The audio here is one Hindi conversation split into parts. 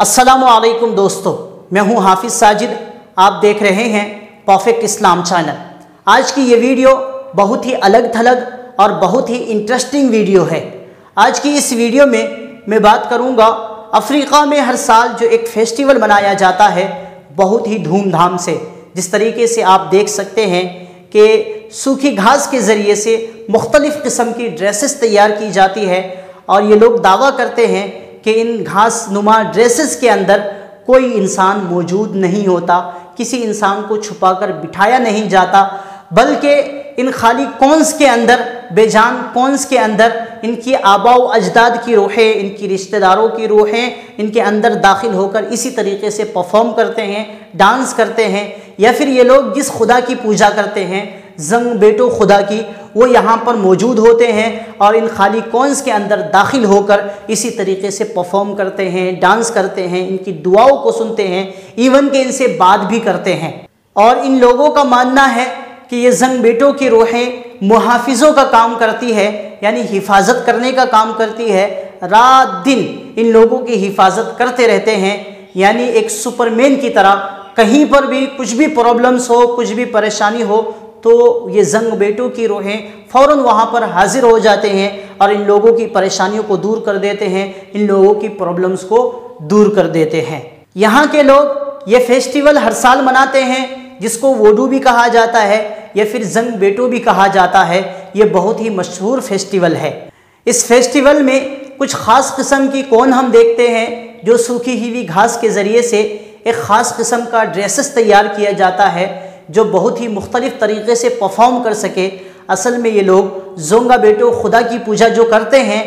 असलकुम दोस्तों मैं हूँ हाफिज़ साजिद। आप देख रहे हैं परफेक्ट इस्लाम चैनल आज की ये वीडियो बहुत ही अलग थलग और बहुत ही इंटरेस्टिंग वीडियो है। आज की इस वीडियो में मैं बात करूँगा अफ्रीका में हर साल जो एक फेस्टिवल मनाया जाता है, बहुत ही धूमधाम से। जिस तरीके से आप देख सकते हैं कि सूखी घास के ज़रिए से मुख्तलिफ़ किस्म की ड्रेसेस तैयार की जाती है और ये लोग दावा करते हैं कि इन घास नुमा ड्रेसेस के अंदर कोई इंसान मौजूद नहीं होता, किसी इंसान को छुपाकर बिठाया नहीं जाता। बल्कि इन खाली कौनस के अंदर, बेजान कौनस के अंदर, इनकी आबा अजदाद की रूहें, इनकी रिश्तेदारों की रूहें, इनके अंदर दाखिल होकर इसी तरीके से परफॉर्म करते हैं डांस करते हैं, या फिर ये लोग जिस खुदा की पूजा करते हैं, जंग बेटो खुदा की, वो यहाँ पर मौजूद होते हैं और इन खाली कौनस के अंदर दाखिल होकर इसी तरीके से परफॉर्म करते हैं डांस करते हैं, इनकी दुआओं को सुनते हैं इवन के इनसे बात भी करते हैं। और इन लोगों का मानना है कि ये जंग बेटों की रूहें मुहाफ़ों का काम करती है, यानी हिफाजत करने का काम करती है, रात दिन इन लोगों की हिफाजत करते रहते हैं, यानी एक सुपरमैन की तरह। कहीं पर भी कुछ भी प्रॉब्लम्स हो, कुछ भी परेशानी हो तो ये जंग बेटों की रोहें फ़ौर वहाँ पर हाजिर हो जाते हैं और इन लोगों की परेशानियों को दूर कर देते हैं, इन लोगों की प्रॉब्लम्स को दूर कर देते हैं। यहाँ के लोग ये फेस्टिवल हर साल मनाते हैं जिसको वोडू भी कहा जाता है, या फिर जंग बेटो भी कहा जाता है, ये बहुत ही मशहूर फेस्टिवल है। इस फेस्टिवल में कुछ ख़ास किस्म की कौन हम देखते हैं, जो सूखी हुई घास के ज़रिए से एक ख़ास किस्म का ड्रेसेस तैयार किया जाता है, जो बहुत ही मुख्तलिफ़ तरीके से परफॉर्म कर सके। असल में ये लोग जोंगा बेटो खुदा की पूजा जो करते हैं,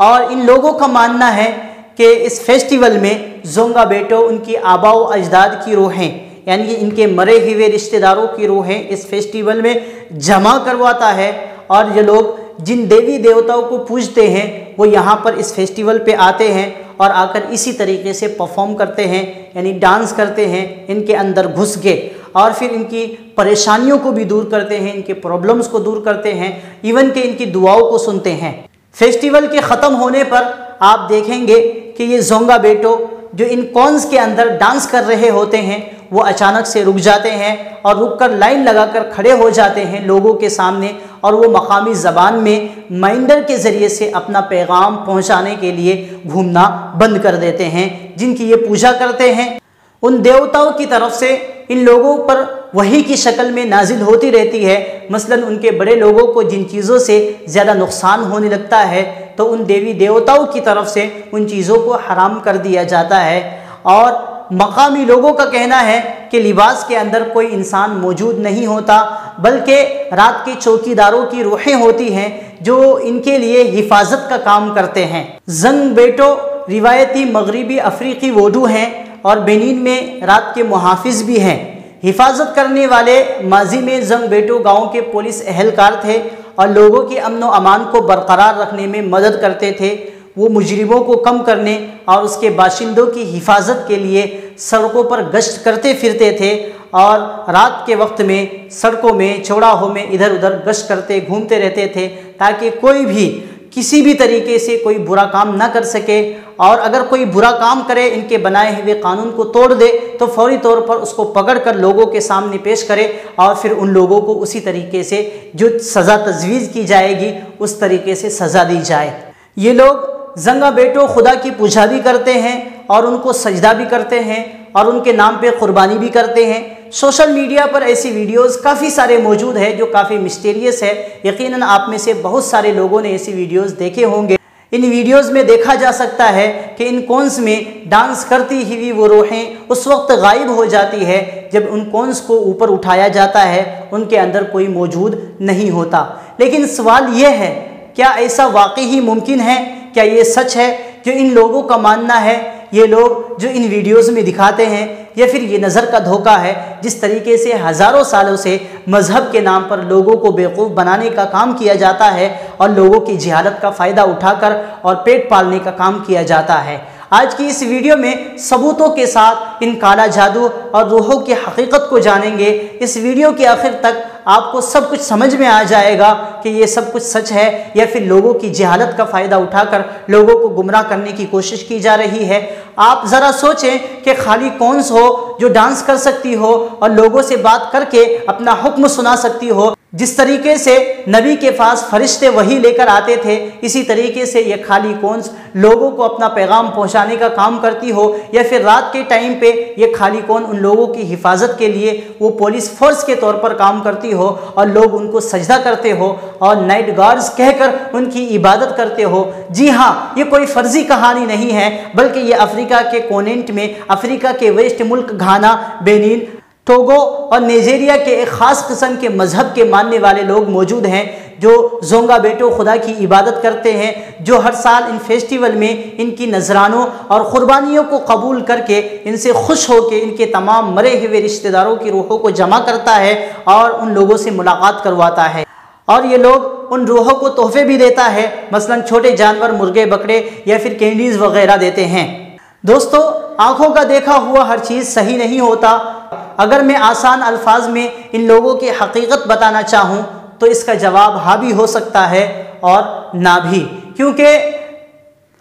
और इन लोगों का मानना है कि इस फेस्टिवल में जोंगा बेटो उनकी आबा अजदाद की रोहें यानी कि इनके मरे हुए रिश्तेदारों की रोहें इस फेस्टिवल में जमा करवाता है। और ये लोग जिन देवी देवताओं को पूजते हैं, वो यहाँ पर इस फेस्टिवल पे आते हैं और आकर इसी तरीके से परफॉर्म करते हैं, यानी डांस करते हैं, इनके अंदर घुस के। और फिर इनकी परेशानियों को भी दूर करते हैं, इनके प्रॉब्लम्स को दूर करते हैं इवन के इनकी दुआओं को सुनते हैं। फेस्टिवल के ख़त्म होने पर आप देखेंगे कि ये जोंगा बेटो जो इन कॉन्स के अंदर डांस कर रहे होते हैं, वो अचानक से रुक जाते हैं और रुक कर लाइन लगाकर खड़े हो जाते हैं लोगों के सामने और वो मकामी ज़बान में माइंडर के ज़रिए से अपना पैगाम पहुँचाने के लिए घूमना बंद कर देते हैं, जिनकी ये पूजा करते हैं। उन देवताओं की तरफ़ से इन लोगों पर वही की शक्ल में नाजिल होती रहती है। मसलन उनके बड़े लोगों को जिन चीज़ों से ज़्यादा नुकसान होने लगता है तो उन देवी देवताओं की तरफ़ से उन चीज़ों को हराम कर दिया जाता है। और मकामी लोगों का कहना है कि लिबास के अंदर कोई इंसान मौजूद नहीं होता, बल्कि रात के चौकीदारों की रूहें होती हैं, जो इनके लिए हिफाजत का काम करते हैं। जंग बेटो, रिवायती मगरबी अफ्रीकी वोडू हैं और बेनिन में रात के मुहाफ़ भी हैं। हिफाजत करने वाले माजी में जंग बेटो गाँव के पुलिस अहलकार थे और लोगों के अमन अमान को बरकरार रखने में मदद करते थे। वो मुजरिमों को कम करने और उसके बाशिंदों की हिफाजत के लिए सड़कों पर गश्त करते फिरते थे और रात के वक्त में सड़कों में चौड़ाहों में इधर उधर गश्त करते, घूमते रहते थे ताकि कोई भी किसी भी तरीके से कोई बुरा काम ना कर सके और अगर कोई बुरा काम करे, इनके बनाए हुए कानून को तोड़ दे तो फौरी तौर पर उसको पकड़ कर लोगों के सामने पेश करे और फिर उन लोगों को उसी तरीके से जो सज़ा तजवीज़ की जाएगी, उस तरीके से सज़ा दी जाए। ये लोग जंगा बेटो खुदा की पूजा भी करते हैं और उनको सजदा भी करते हैं और उनके नाम पे कुर्बानी भी करते हैं। सोशल मीडिया पर ऐसी वीडियोस काफ़ी सारे मौजूद है जो काफ़ी मिस्टीरियस है। यकीनन आप में से बहुत सारे लोगों ने ऐसी वीडियोस देखे होंगे। इन वीडियोस में देखा जा सकता है कि इन कौंस में डांस करती ही हुई वो रोहें उस वक्त गायब हो जाती है जब उन कौंस को ऊपर उठाया जाता है, उनके अंदर कोई मौजूद नहीं होता। लेकिन सवाल यह है, क्या ऐसा वाकई ही मुमकिन है? क्या ये सच है? जो इन लोगों का मानना है, ये लोग जो इन वीडियोस में दिखाते हैं या फिर ये नज़र का धोखा है जिस तरीके से हज़ारों सालों से मज़हब के नाम पर लोगों को बेवकूफ़ बनाने का काम किया जाता है और लोगों की जहालत का फ़ायदा उठाकर और पेट पालने का काम किया जाता है। आज की इस वीडियो में सबूतों के साथ इन काला जादू और रूहों की हकीकत को जानेंगे। इस वीडियो के आखिर तक आपको सब कुछ समझ में आ जाएगा कि ये सब कुछ सच है, या फिर लोगों की जहालत का फ़ायदा उठाकर लोगों को गुमराह करने की कोशिश की जा रही है। आप ज़रा सोचें कि खाली कौन हो जो डांस कर सकती हो और लोगों से बात करके अपना हुक्म सुना सकती हो। जिस तरीके से नबी के पास फरिश्ते वही लेकर आते थे, इसी तरीके से ये खाली कौन लोगों को अपना पैगाम पहुँचाने का काम करती हो, या फिर रात के टाइम पे ये खाली कौन उन लोगों की हिफाजत के लिए वो पुलिस फोर्स के तौर पर काम करती हो और लोग उनको सजदा करते हो और नाइट गार्ड्स कहकर उनकी इबादत करते हो। जी हाँ ये कोई फर्जी कहानी नहीं है, बल्कि ये अफ्रीका के कोनेंट में, अफ्रीका के वेस्ट मुल्क घाना, बेनिन टोगो और नाइजेरिया के एक ख़ास किस्म के मज़हब के मानने वाले लोग मौजूद हैं, जो जोंगा बेटो खुदा की इबादत करते हैं, जो हर साल इन फेस्टिवल में इनकी नजरानों और क़ुरबानियों को कबूल करके इनसे खुश होकर इनके तमाम मरे हुए रिश्तेदारों की रूहों को जमा करता है और उन लोगों से मुलाकात करवाता है। और ये लोग उन रूहों को तोहफे भी देता है, मसलन छोटे जानवर, मुर्गे, बकरे या फिर कैंडीज़ वगैरह देते हैं। दोस्तों, आँखों का देखा हुआ हर चीज़ सही नहीं होता अगर मैं आसान अल्फाज में इन लोगों की हकीकत बताना चाहूँ तो इसका जवाब हाँ भी हो सकता है और ना भी। क्योंकि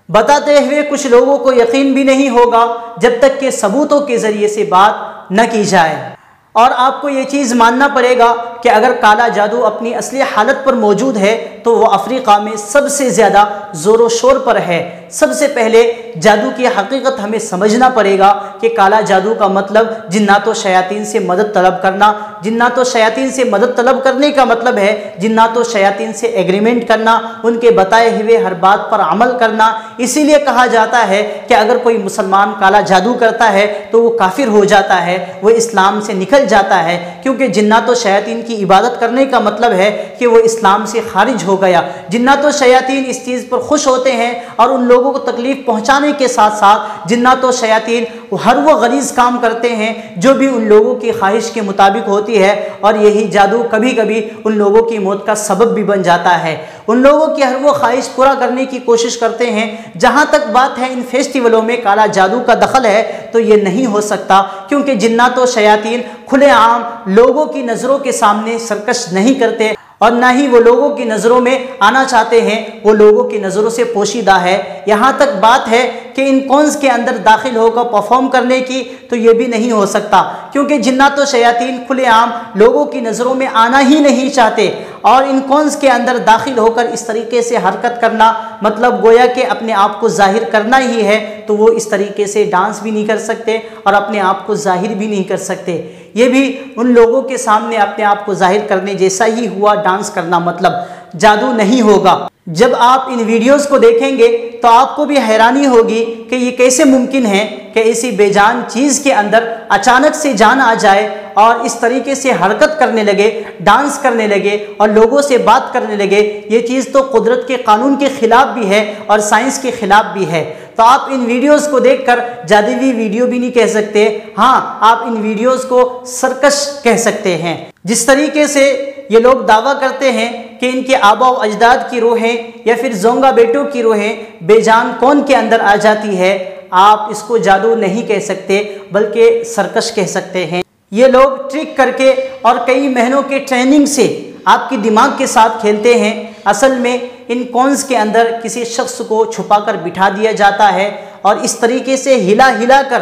बताते हुए कुछ लोगों को यकीन भी नहीं होगा जब तक के सबूतों के ज़रिए से बात न की जाए। और आपको ये चीज़ मानना पड़ेगा कि अगर काला जादू अपनी असली हालत पर मौजूद है तो वो अफ्रीका में सबसे ज़्यादा ज़ोर शोर पर है। सबसे पहले जादू की हकीकत हमें समझना पड़ेगा कि काला जादू का मतलब जिन्नात शयातीन से मदद तलब करना जिन्नात शयातीन से मदद तलब करने का मतलब है जिन्नात शयातीन से एग्रीमेंट करना, उनके बताए हुए हर बात पर अमल करना। इसीलिए कहा जाता है कि अगर कोई मुसलमान काला जादू करता है तो वो काफिर हो जाता है। वो इस्लाम से निकल जाता है, क्योंकि जिन्ना तो शयातीन की इबादत करने का मतलब है कि वो इस्लाम से खारिज हो गया। जिन्नात शयातीन इस चीज़ पर खुश होते हैं और उन लोगों को तकलीफ़ पहुँचाने के साथ साथ जिन्नात शयातीन हर वो गरीज काम करते हैं, जो भी उन लोगों की ख्वाहिश के मुताबिक होती है और यही जादू कभी कभी उन लोगों की मौत का सबब भी बन जाता है। उन लोगों की हर वो ख्वाहिश पूरा करने की कोशिश करते हैं, जहाँ तक बात है इन फेस्टिवलों में काला जादू का दखल है तो ये नहीं हो सकता क्योंकि जिन्नात शयातीन खुलेआम लोगों की नज़रों के सामने सरकश नहीं करते और ना ही वो लोगों की नज़रों में आना चाहते हैं, वो लोगों की नज़रों से पोशीदा है। यहाँ तक बात है कि इन कौनस के अंदर दाखिल होकर परफॉर्म करने की तो ये भी नहीं हो सकता। क्योंकि जिन्नात तो शयातीन खुलेआम लोगों की नज़रों में आना ही नहीं चाहते। और इन कौनस के अंदर दाखिल होकर इस तरीके से हरकत करना मतलब गोया के अपने आप को ज़ाहिर करना ही है तो वो इस तरीके से डांस भी नहीं कर सकते और अपने आप को ज़ाहिर भी नहीं कर सकते। ये भी उन लोगों के सामने अपने आप को ज़ाहिर करने जैसा ही हुआ डांस करना मतलब। जादू नहीं होगा। जब आप इन वीडियोस को देखेंगे तो आपको भी हैरानी होगी कि ये कैसे मुमकिन है कि इसी बेजान चीज़ के अंदर अचानक से जान आ जाए और इस तरीके से हरकत करने लगे, डांस करने लगे और लोगों से बात करने लगे। ये चीज़ तो कुदरत के कानून के ख़िलाफ़ भी है और साइंस के ख़िलाफ़ भी है। तो आप इन वीडियोस को देखकर जादवी वीडियो भी नहीं कह सकते। हाँ आप इन वीडियोस को सरकश कह सकते हैं। जिस तरीके से ये लोग दावा करते हैं कि इनके आबा अजदाद की रोहें या फिर जोंगा बेटों की रोहें बेजान कौन के अंदर आ जाती है, आप इसको जादू नहीं कह सकते, बल्कि सरकश कह सकते हैं। ये लोग ट्रिक करके और कई महीनों के ट्रेनिंग से आपके दिमाग के साथ खेलते हैं। असल में इन कॉन्स के अंदर किसी शख्स को छुपाकर बिठा दिया जाता है और इस तरीके से हिला हिला कर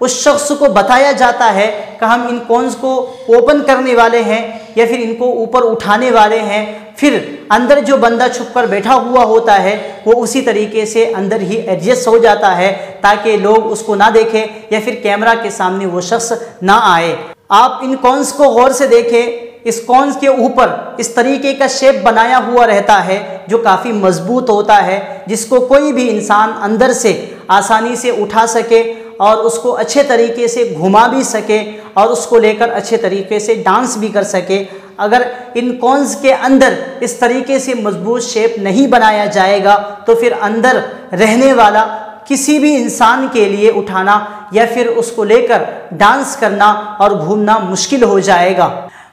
उस शख्स को बताया जाता है कि हम इन कॉन्स को ओपन करने वाले हैं या फिर इनको ऊपर उठाने वाले हैं। फिर अंदर जो बंदा छुप कर बैठा हुआ होता है, वो उसी तरीके से अंदर ही एडजस्ट हो जाता है ताकि लोग उसको ना देखें या फिर कैमरा के सामने वो शख्स ना आए। आप इन कॉन्स को गौर से देखें, इस कॉन्स के ऊपर इस तरीके का शेप बनाया हुआ रहता है जो काफ़ी मज़बूत होता है, जिसको कोई भी इंसान अंदर से आसानी से उठा सके और उसको अच्छे तरीके से घुमा भी सके और उसको लेकर अच्छे तरीके से डांस भी कर सके। अगर इन कॉन्स के अंदर इस तरीके से मज़बूत शेप नहीं बनाया जाएगा तो फिर अंदर रहने वाला किसी भी इंसान के लिए उठाना या फिर उसको लेकर डांस करना और घूमना मुश्किल हो जाएगा।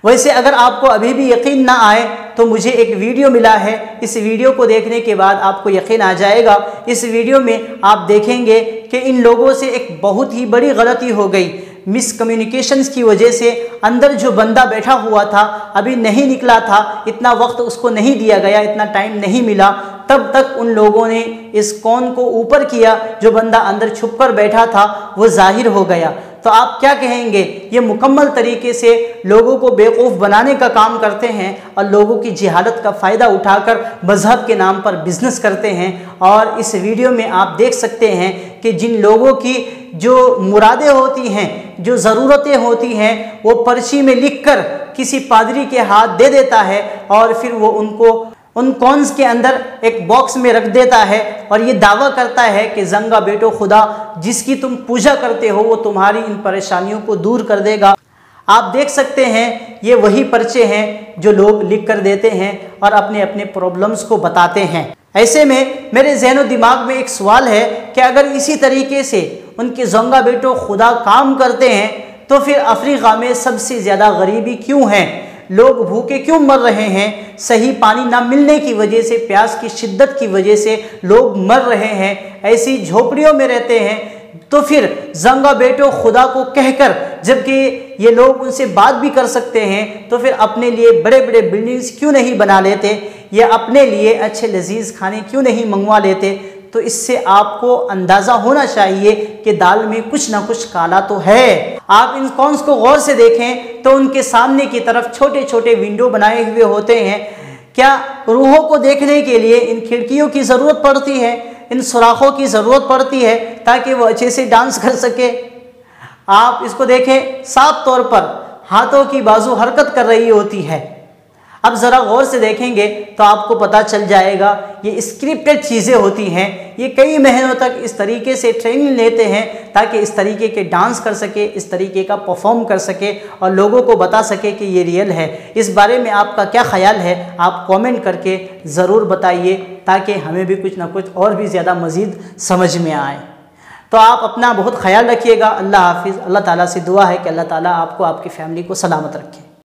वैसे अगर आपको अभी भी यकीन ना आए तो मुझे एक वीडियो मिला है। इस वीडियो को देखने के बाद आपको यकीन आ जाएगा। इस वीडियो में आप देखेंगे कि इन लोगों से एक बहुत ही बड़ी गलती हो गई। मिसकम्युनिकेशंस की वजह से अंदर जो बंदा बैठा हुआ था, अभी नहीं निकला था, इतना वक्त उसको नहीं दिया गया, इतना टाइम नहीं मिला, तब तक उन लोगों ने इस कौन को ऊपर किया, जो बंदा अंदर छुप कर बैठा था, वो ज़ाहिर हो गया। तो आप क्या कहेंगे? ये मुकम्मल तरीके से लोगों को बेवकूफ़ बनाने का काम करते हैं और लोगों की जिहालत का फ़ायदा उठाकर मज़हब के नाम पर बिज़नेस करते हैं। और इस वीडियो में आप देख सकते हैं कि जिन लोगों की जो मुरादें होती हैं, जो ज़रूरतें होती हैं, वो पर्ची में लिख कर किसी पादरी के हाथ दे देता है और फिर वो उनको उन कॉन्स के अंदर एक बॉक्स में रख देता है और ये दावा करता है कि जंगा बेटो खुदा, जिसकी तुम पूजा करते हो, वो तुम्हारी इन परेशानियों को दूर कर देगा। आप देख सकते हैं, ये वही पर्चे हैं जो लोग लिख कर देते हैं और अपने अपने प्रॉब्लम्स को बताते हैं। ऐसे में मेरे जहन दिमाग में एक सवाल है कि अगर इसी तरीके से उनके जंगा बेटो खुदा काम करते हैं तो फिर अफ्रीका में सबसे ज़्यादा गरीबी क्यों है? लोग भूखे क्यों मर रहे हैं? सही पानी ना मिलने की वजह से, प्यास की शिद्दत की वजह से लोग मर रहे हैं। ऐसी झोपड़ियों में रहते हैं। तो फिर जंगा बेटो खुदा को कहकर, जबकि ये लोग उनसे बात भी कर सकते हैं तो फिर अपने लिए बड़े बड़े बिल्डिंग्स क्यों नहीं बना लेते? या अपने लिए अच्छे लजीज खाने क्यों नहीं मंगवा लेते? तो इससे आपको अंदाज़ा होना चाहिए कि दाल में कुछ ना कुछ काला तो है। आप इन कॉन्स को गौर से देखें तो उनके सामने की तरफ़ छोटे छोटे विंडो बनाए हुए होते हैं। क्या रूहों को देखने के लिए इन खिड़कियों की ज़रूरत पड़ती है? इन सुराखों की ज़रूरत पड़ती है ताकि वो अच्छे से डांस कर सके? आप इसको देखें, साफ़ तौर पर हाथों की बाजू हरकत कर रही होती है। अब ज़रा गौर से देखेंगे तो आपको पता चल जाएगा, ये स्क्रिप्टेड चीज़ें होती हैं। ये कई महीनों तक इस तरीके से ट्रेनिंग लेते हैं ताकि इस तरीके के डांस कर सके, इस तरीके का परफॉर्म कर सके और लोगों को बता सके कि ये रियल है। इस बारे में आपका क्या ख्याल है, आप कमेंट करके ज़रूर बताइए ताकि हमें भी कुछ ना कुछ और भी ज़्यादा मज़ीद समझ में आए। तो आप अपना बहुत ख्याल रखिएगा। अल्लाह हाफिज़। अल्लाह ताला से दुआ है कि अल्लाह ताला आपको, आपकी फ़ैमिली को सलामत रखे।